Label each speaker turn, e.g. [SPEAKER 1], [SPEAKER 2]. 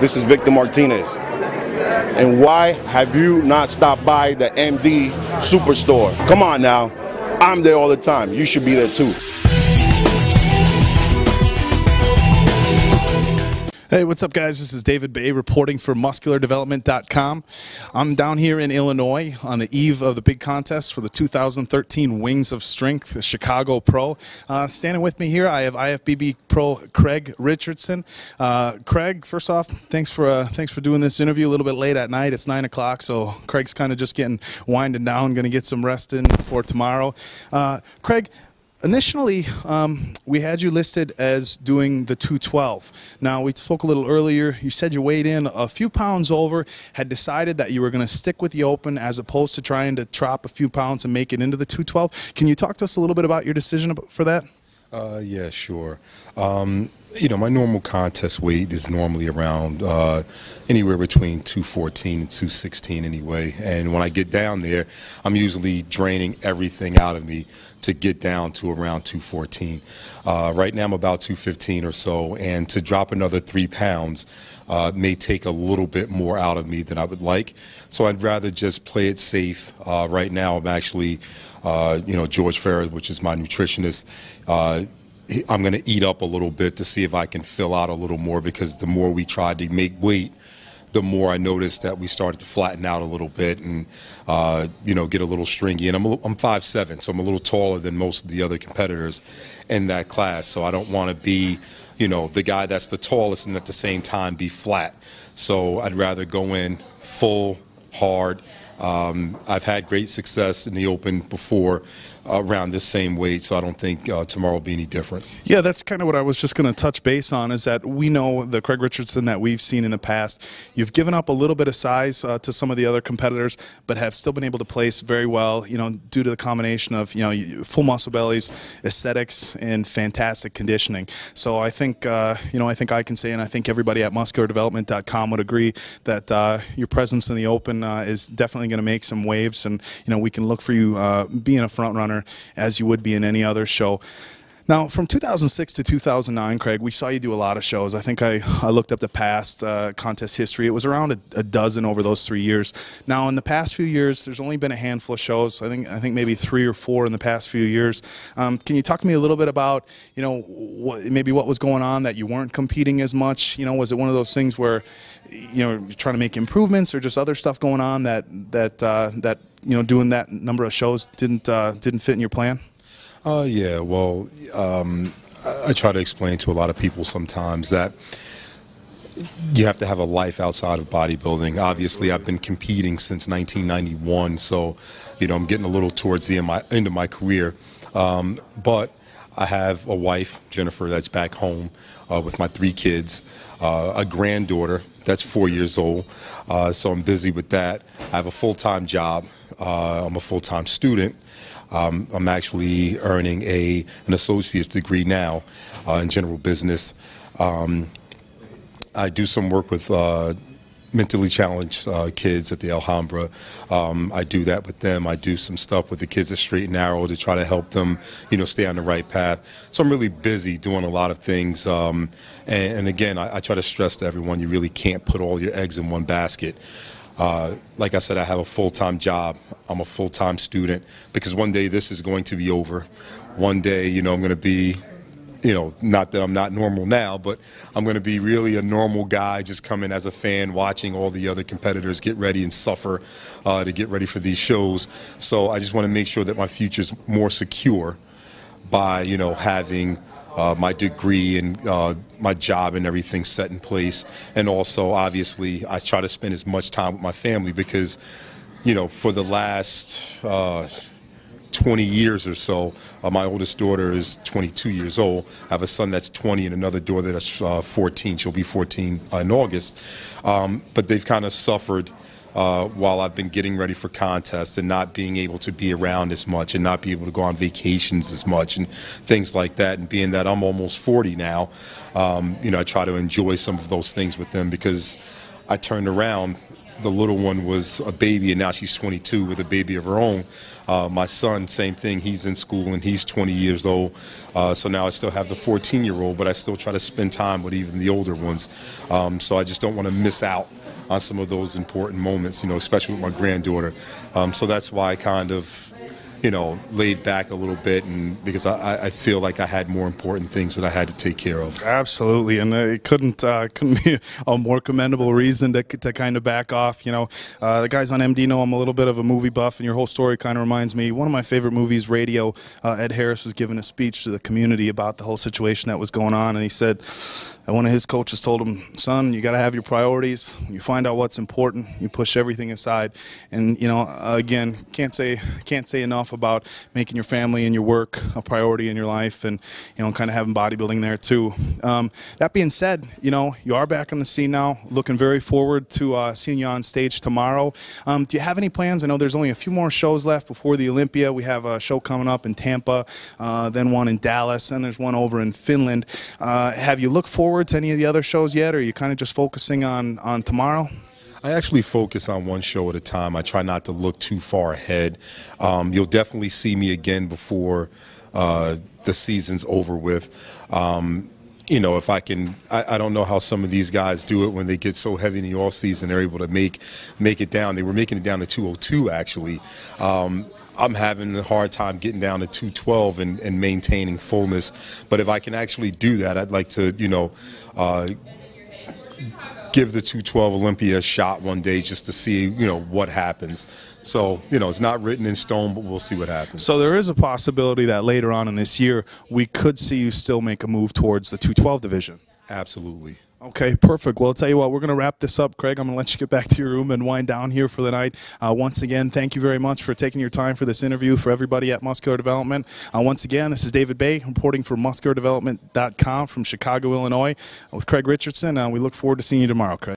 [SPEAKER 1] This is Victor Martinez. And why have you not stopped by the MD Superstore? Come on now. I'm there all the time. You should be there too.
[SPEAKER 2] Hey, what's up, guys? This is David Bay reporting for MuscularDevelopment.com. I'm down here in Illinois on the eve of the big contest for the 2013 Wings of Strength Chicago Pro. Uh, standing with me here, I have IFBB Pro Craig Richardson. Uh, Craig, first off, thanks for uh, thanks for doing this interview a little bit late at night. It's nine o'clock, so Craig's kind of just getting winding down, going to get some rest in for tomorrow. Uh, Craig, initially um, we had you listed as doing the 212 now we spoke a little earlier. You said you weighed in a few pounds over had decided that you were going to stick with the open as opposed to trying to drop a few pounds and make it into the 212 can you talk to us a little bit about your decision for that?
[SPEAKER 3] Uh, yeah sure. Um, you know, my normal contest weight is normally around uh, anywhere between 214 and 216 anyway. And when I get down there, I'm usually draining everything out of me to get down to around 214. Uh, right now, I'm about 215 or so, and to drop another three pounds uh, may take a little bit more out of me than I would like. So I'd rather just play it safe. Uh, right now, I'm actually, uh, you know, George Farah, which is my nutritionist uh, I'm going to eat up a little bit to see if I can fill out a little more because the more we tried to make weight, the more I noticed that we started to flatten out a little bit and, uh, you know, get a little stringy. And I'm, a, I'm 5'7", so I'm a little taller than most of the other competitors in that class. So I don't want to be, you know, the guy that's the tallest and at the same time be flat. So I'd rather go in full, hard. Um, I've had great success in the open before around this same weight, so I don't think uh, tomorrow will be any different.
[SPEAKER 2] Yeah, that's kind of what I was just going to touch base on is that we know the Craig Richardson that we've seen in the past. You've given up a little bit of size uh, to some of the other competitors, but have still been able to place very well, you know, due to the combination of, you know, full muscle bellies, aesthetics, and fantastic conditioning. So I think, uh, you know, I think I can say, and I think everybody at musculardevelopment.com would agree that uh, your presence in the open uh, is definitely going to make some waves, and, you know, we can look for you uh, being a front runner as you would be in any other show. Now, from 2006 to 2009, Craig, we saw you do a lot of shows. I think I, I looked up the past uh, contest history. It was around a, a, dozen over those three years. Now, in the past few years, there's only been a handful of shows. I think I think maybe three or four in the past few years. Um, can you talk to me a little bit about, you know, maybe what was going on that you weren't competing as much? You know, was it one of those things where, you know, you're trying to make improvements, or just other stuff going on that that uh, that you know doing that number of shows didn't uh, didn't fit in your plan?
[SPEAKER 3] Uh, yeah, well, um, I try to explain to a lot of people sometimes that you have to have a life outside of bodybuilding. Obviously, I've been competing since 1991, so you know I'm getting a little towards the end of my, end of my career. Um, but I have a wife, Jennifer, that's back home uh, with my three kids, uh, a granddaughter that's four years old, uh, so I'm busy with that. I have a full-time job. Uh, I'm a full-time student. Um, I'm actually earning a an associate's degree now uh, in general business. Um, I do some work with uh, mentally challenged uh, kids at the Alhambra. Um, I do that with them. I do some stuff with the kids at Straight and Narrow to try to help them, you know, stay on the right path. So I'm really busy doing a lot of things. Um, and, and, again, I, I, try to stress to everyone, you really can't put all your eggs in one basket. Uh, like I said, I have a full-time job. I'm a full-time student because one day this is going to be over. One day, you know, I'm going to be, you know, not that I'm not normal now, but I'm going to be really a normal guy, just coming as a fan, watching all the other competitors get ready and suffer uh, to get ready for these shows. So I just want to make sure that my future is more secure by, you know, having uh, my degree and uh, my job and everything set in place. And also, obviously, I try to spend as much time with my family because, you know, for the last uh, 20 years or so, uh, my oldest daughter is 22 years old. I have a son that's 20 and another daughter that's uh, 14. She'll be 14 in August. Um, but they've kind of suffered uh, while I've been getting ready for contests and not being able to be around as much and not be able to go on vacations as much and things like that. And being that I'm almost 40 now, um, you know, I try to enjoy some of those things with them because I turned around the little one was a baby and now she's 22 with a baby of her own. Uh, my son, same thing. He's in school and he's 20 years old. Uh, so now I still have the 14 year old, but I still try to spend time with even the older ones. Um, so I just don't want to miss out on some of those important moments, you know, especially with my granddaughter. Um, so that's why I kind of you know, laid back a little bit, and because I, I feel like I had more important things that I had to take care of.
[SPEAKER 2] Absolutely, and it couldn't uh, couldn't be a more commendable reason to, to kind of back off. You know, uh, the guys on MD know I'm a little bit of a movie buff, and your whole story kind of reminds me one of my favorite movies, Radio. Uh, Ed Harris was giving a speech to the community about the whole situation that was going on, and he said that one of his coaches told him, "Son, you got to have your priorities. You find out what's important. You push everything aside." And you know, again, can't say can't say enough about making your family and your work a priority in your life, and you know, kind of having bodybuilding there too. Um, that being said, you know, you are back on the scene now. Looking very forward to uh, seeing you on stage tomorrow. Um, do you have any plans? I know there's only a few more shows left before the Olympia. We have a show coming up in Tampa, uh, then one in Dallas, and there's one over in Finland. Uh, have you looked forward? to any of the other shows yet, or are you kind of just focusing on on tomorrow?
[SPEAKER 3] I actually focus on one show at a time. I try not to look too far ahead. Um, you'll definitely see me again before uh, the season's over with. Um, you know, if I can, I, I, don't know how some of these guys do it when they get so heavy in the off season. They're able to make make it down. They were making it down to 202 actually. Um, I'm having a hard time getting down to 212 and, and, maintaining fullness. But if I can actually do that, I'd like to, you know, uh, give the 212 Olympia a shot one day just to see, you know, what happens. So, you know, it's not written in stone, but we'll see what happens.
[SPEAKER 2] So there is a possibility that later on in this year, we could see you still make a move towards the 212 division.
[SPEAKER 3] Absolutely.
[SPEAKER 2] Okay, perfect. Well, I'll tell you what, we're going to wrap this up, Craig. I'm going to let you get back to your room and wind down here for the night. Uh, once again, thank you very much for taking your time for this interview for everybody at Muscular Development. Uh, once again, this is David Bay reporting for musculardevelopment.com from Chicago, Illinois with Craig Richardson. Uh, we look forward to seeing you tomorrow, Craig.